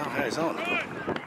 Oh, hey, it's on.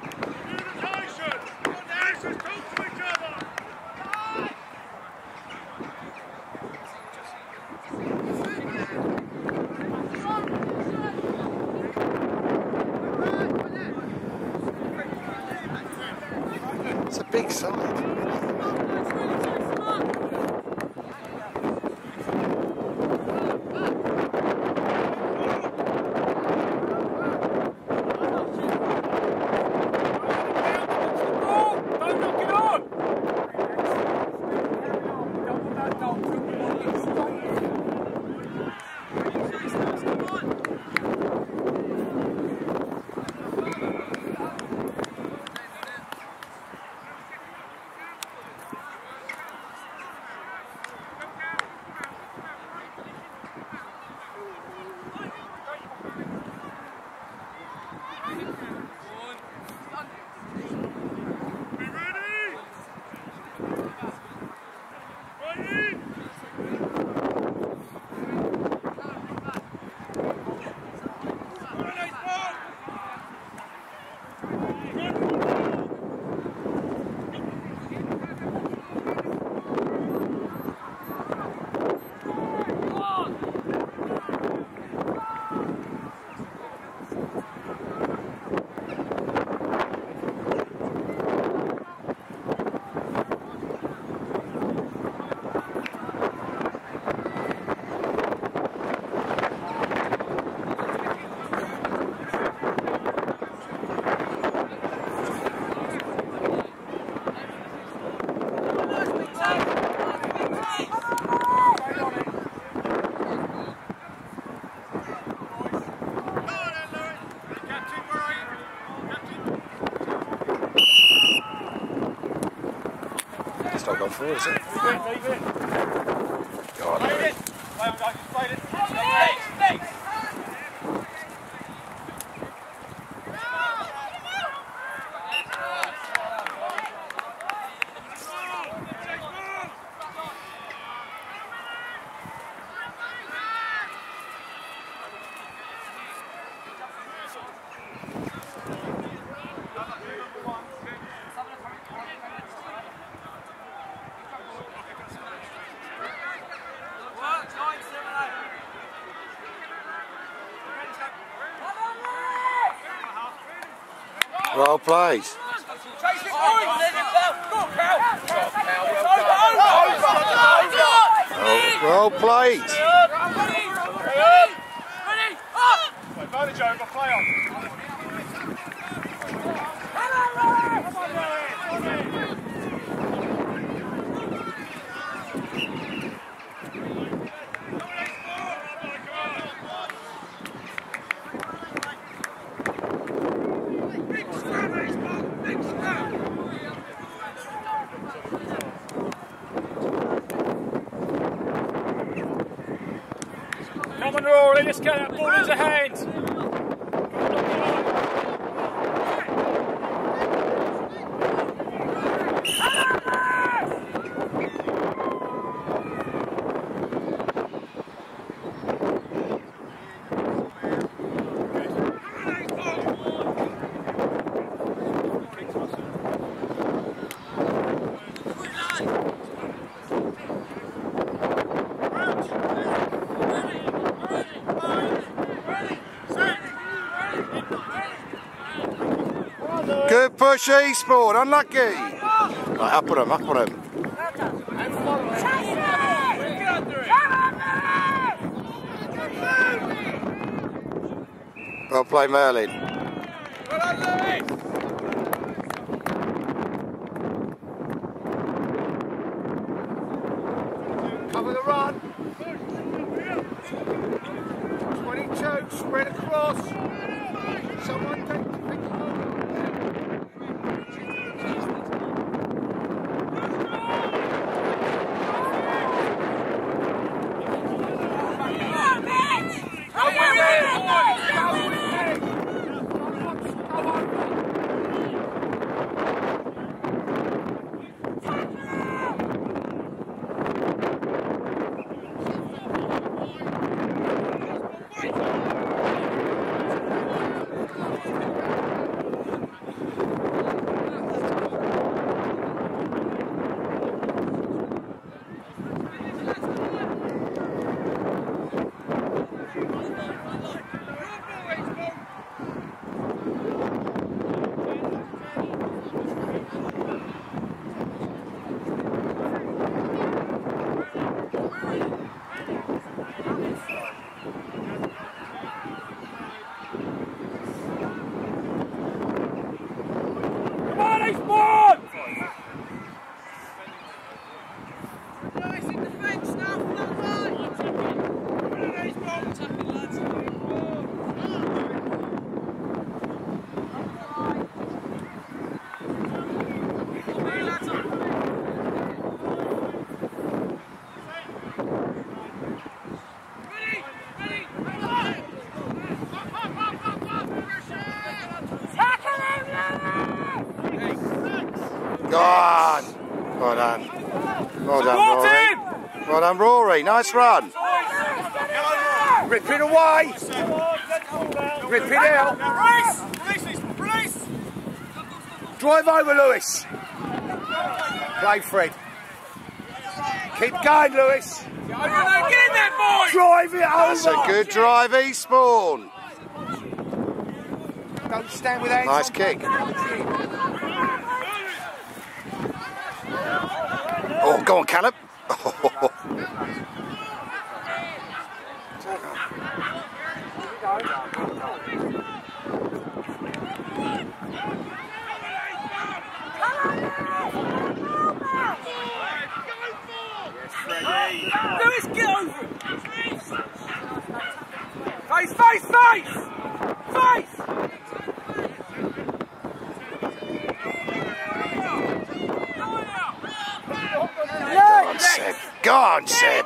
com força. Well played. Well, well played. Advantage over, play on. On, Rory, let's get that ball into hand. Good push, Eastbourne. Unlucky. Right, up on him, up on him. Well played, Merlin. Cover God. Well done. Well done, Rory. Well done, Rory. Nice run. Rip it away. Rip it out. Drive over, Lewis. Play Fred. Keep going, Lewis. Drive it over. That's a good drive, Eastbourne. Don't stand with hands Nice kick. Go on, Caleb. Lewis, get over it! Face, face, face! Face! Go on, Seb. Go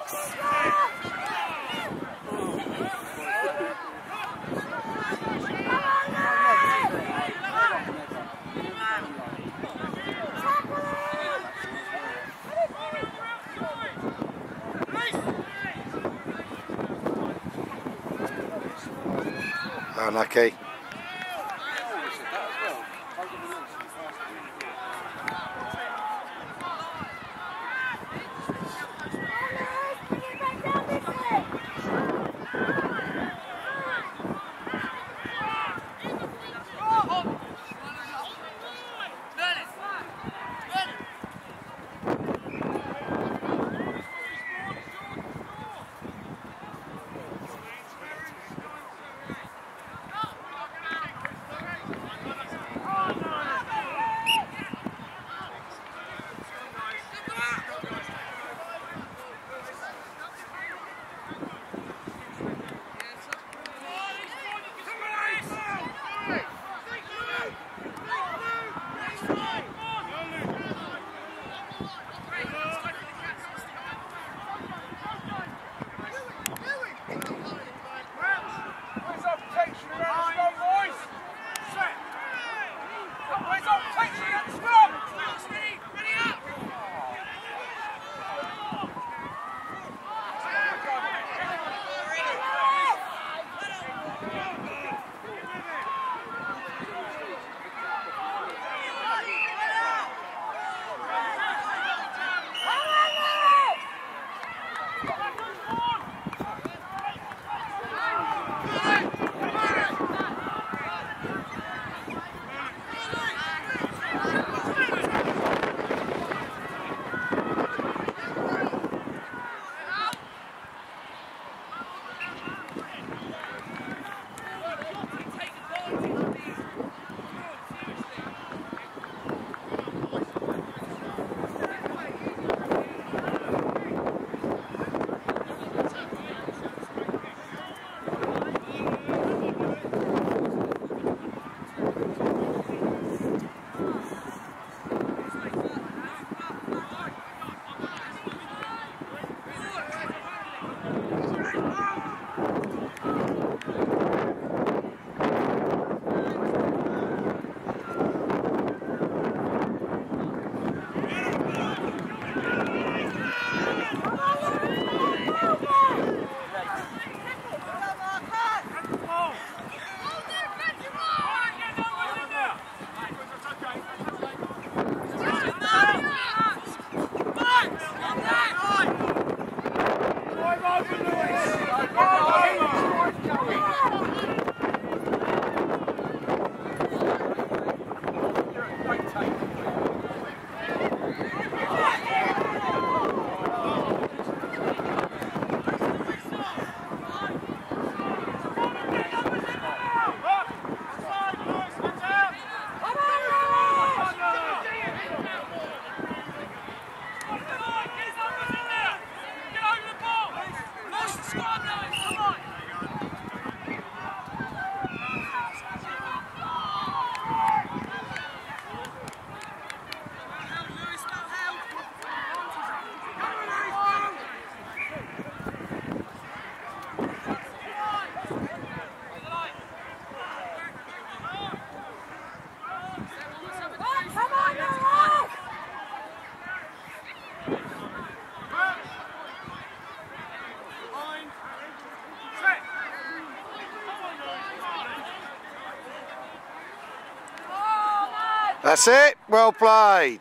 That's it. Well played.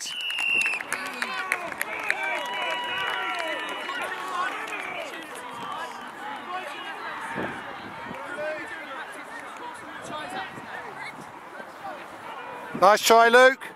Nice try, Luke.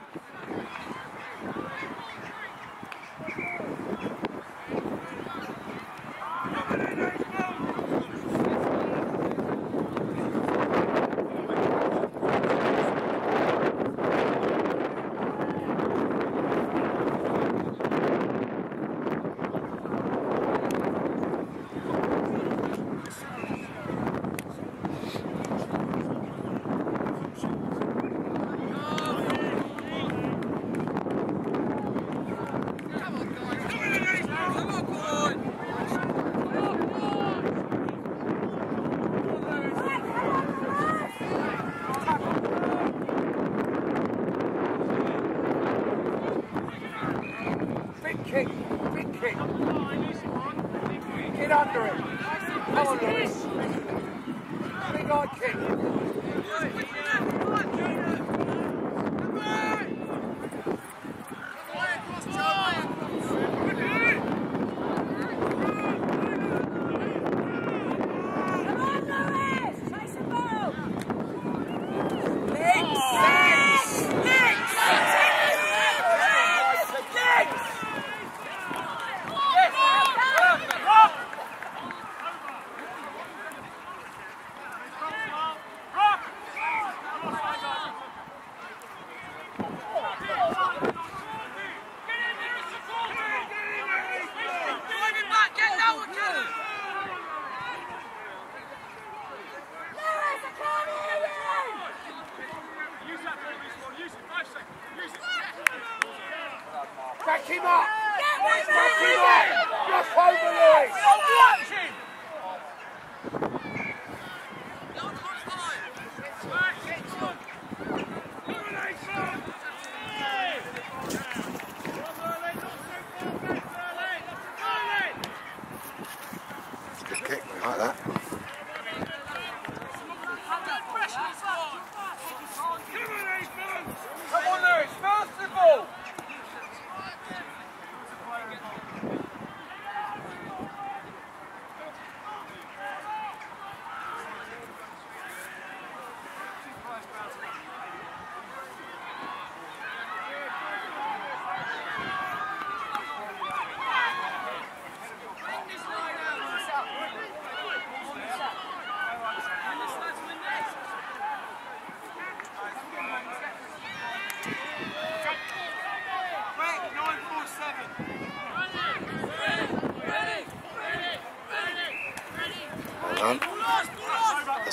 like that.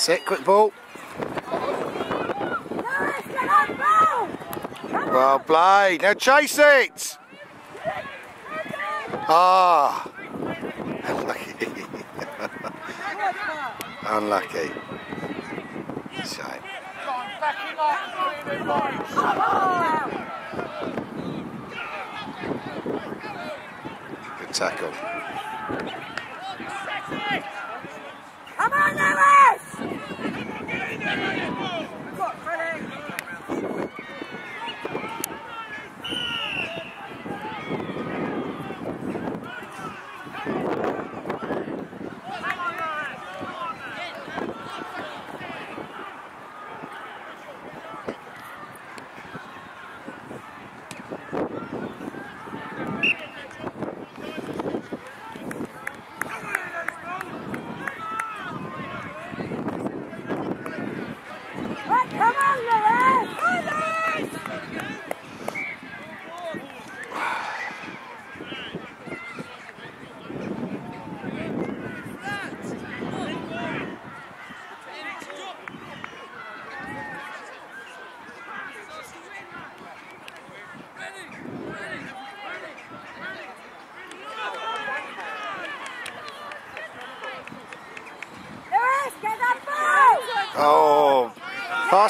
That's it, quick ball. Well played. Now chase it. Ah. Unlucky. Unlucky. Shame. Good tackle.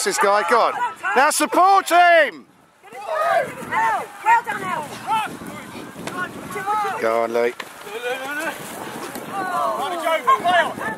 This guy gone. Now support him! Well done, Go on, Luke. Oh.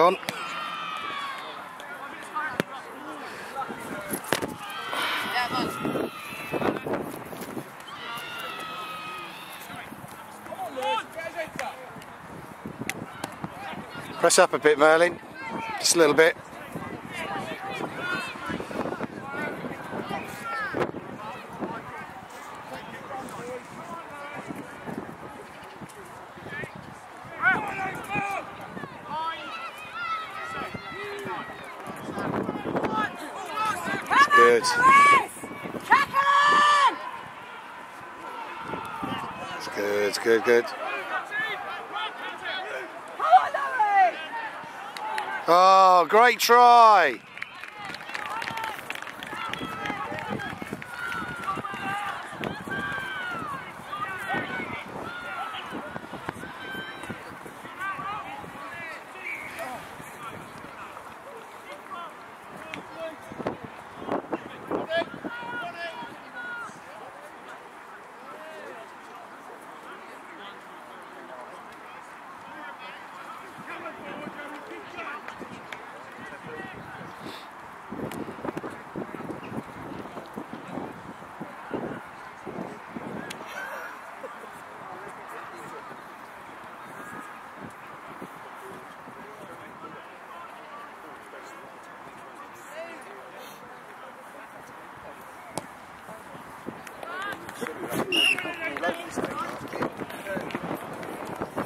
on. Press up a bit, Merlin. Just a little bit. Good, it's good, good. Oh, great try.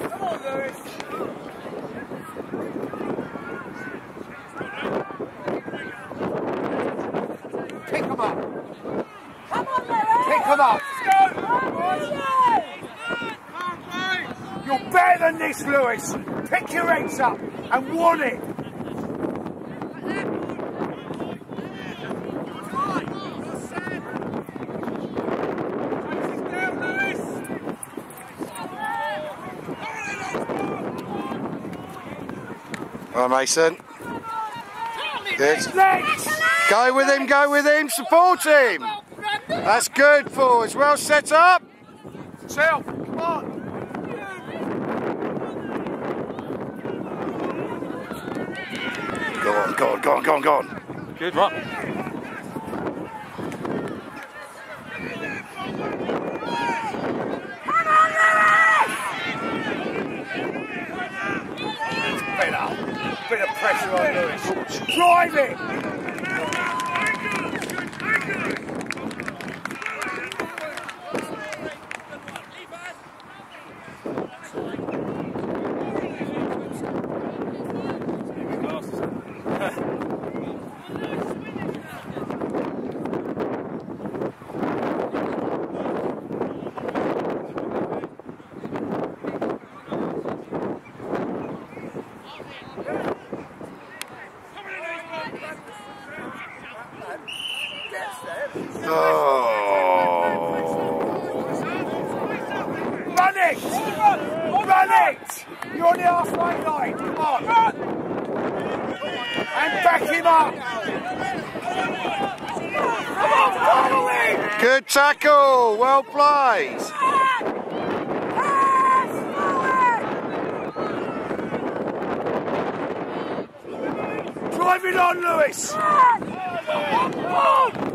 Come on, Lewes. Pick them up. Come on, Lewes. Pick them up. Come on, you. You're better than this, Lewes. Pick your heads up and want it. Well, Mason. Good. Go with him, go with him, support him. That's good, forwards. Well set up. Self. Come on. Go on, go on, go on, go on. Good run. Come on, Lewis. Bit up. Bit of pressure on Lewes. Drive it. Oh. Run it. Run. You're on the halfway line. Come on. And back him up. Come on, follow him. Good tackle. Well played. Drive it on, Lewis. Come on,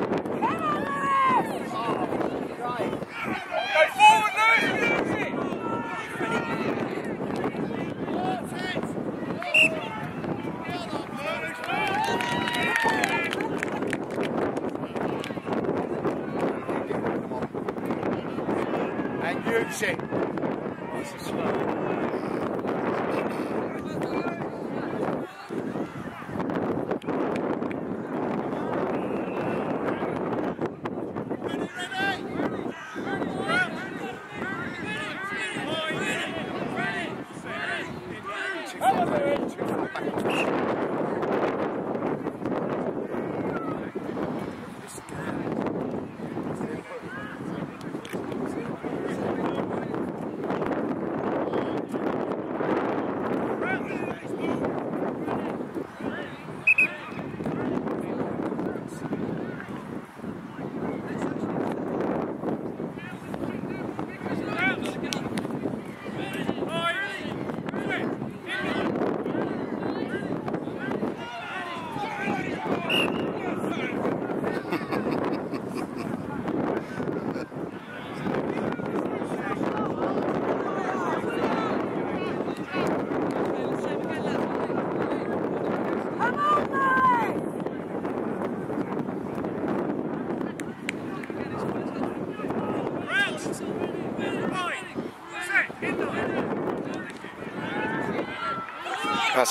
And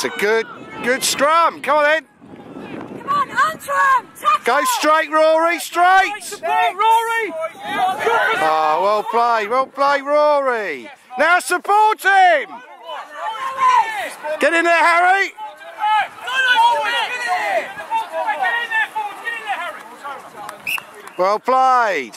That's a good, good scrum. Come on then. Come on, onto him! Tackle! Go straight, Rory, straight. Support Rory! Oh, well played, well played, Rory. Now support him. Get in there, Harry. Well played.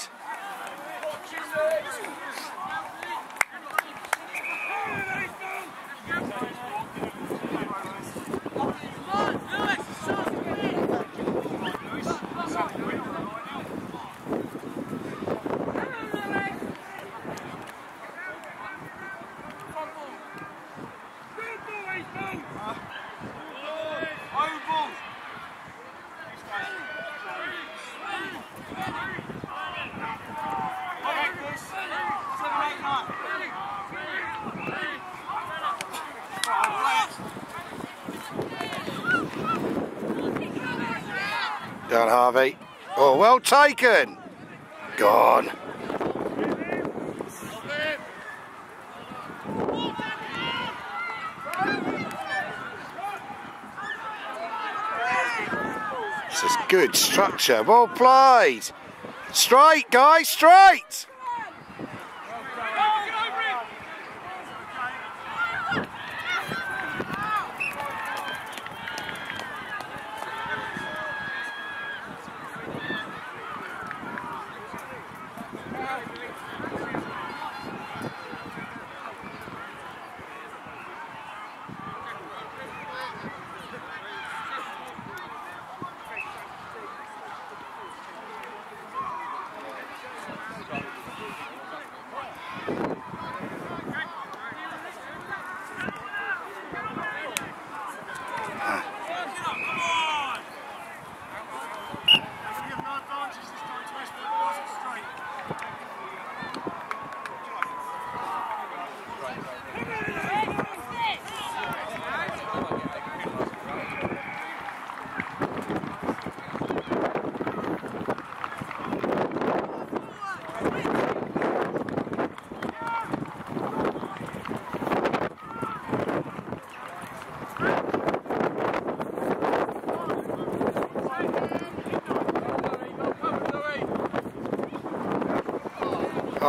Down, Harvey. Oh, well taken. Gone. This is good structure. Well played. Straight, guys, straight.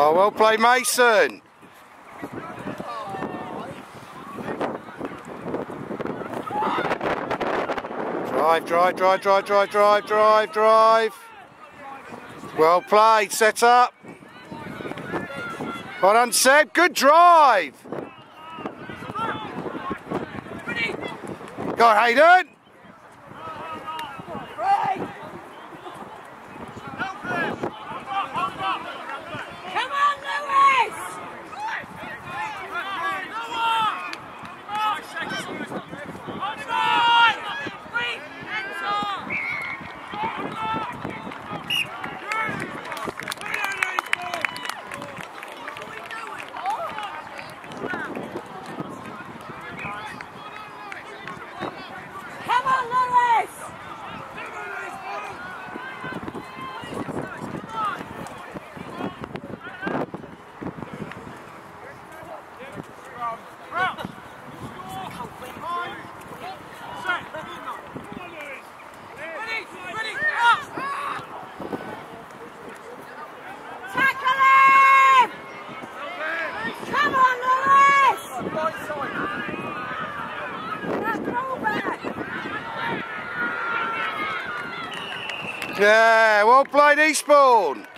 Oh, well played, Mason. Drive, drive, drive, drive, drive, drive, drive, drive. Well played, set up. Well done, Seb. Good drive. Go Hayden. Yeah, well played, Eastbourne.